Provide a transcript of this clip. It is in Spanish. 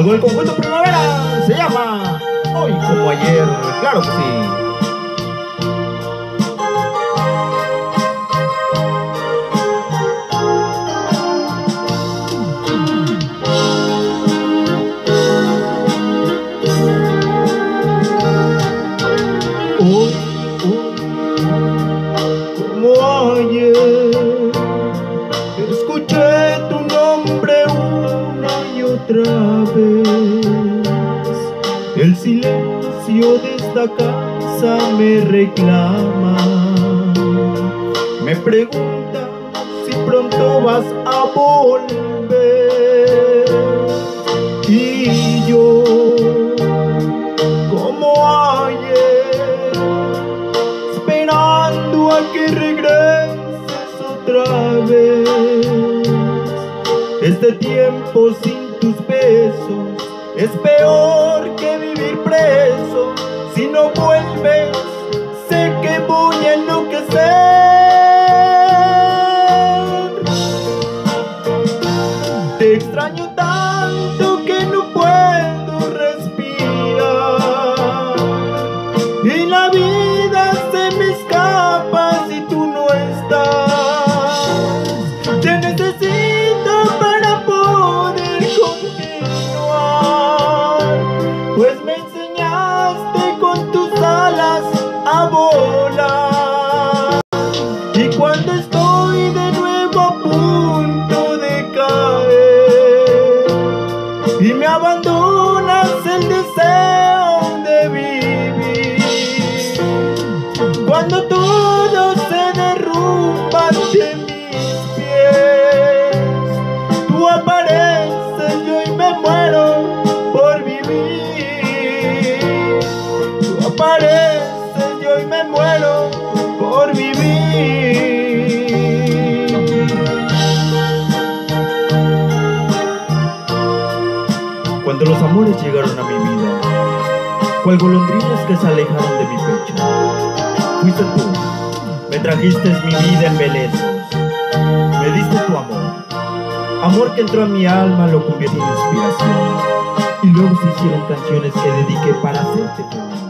Algo del conjunto primavera se llama Hoy como ayer, claro que sí. Hoy, como ayer, escuché tu otra vez. El silencio de esta casa me reclama, me pregunta si pronto vas a volver. Y yo, como ayer, esperando a que regreses otra vez. Este tiempo sin tus besos es peor que vivir preso. Si no vuelves, sé que voy a enloquecer. Te extraño tanto que no puedo respirar. Y la y me abandonas el deseo de vivir. Cuando todo se derrumba ante mis pies, tú apareces yo y me muero por vivir. Tú apareces yo y me muero Cuando los amores llegaron a mi vida, cual golondrinas que se alejaron de mi pecho, fuiste tú, me trajiste mi vida en belezos, me diste tu amor, amor que entró a mi alma, lo convirtió en inspiración, y luego se hicieron canciones que dediqué para hacerte feliz.